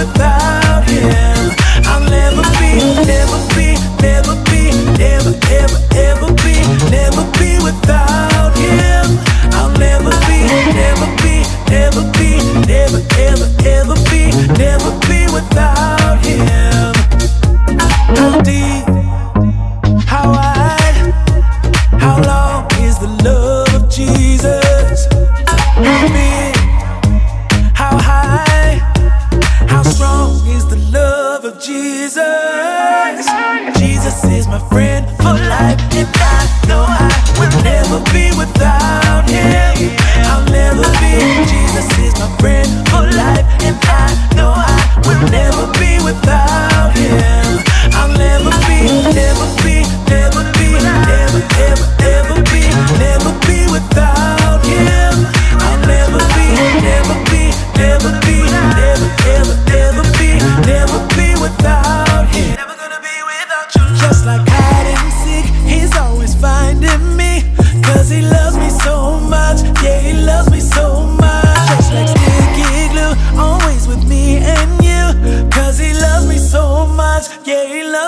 without Jesus. Jesus is my friend for life.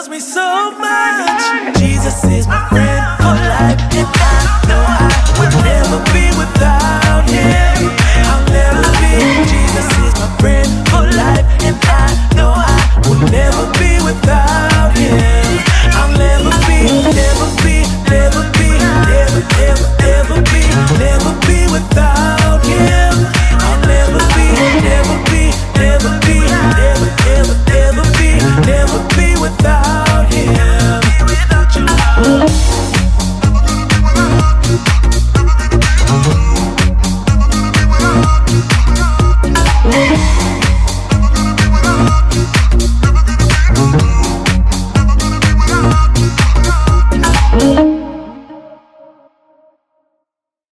tells me so much.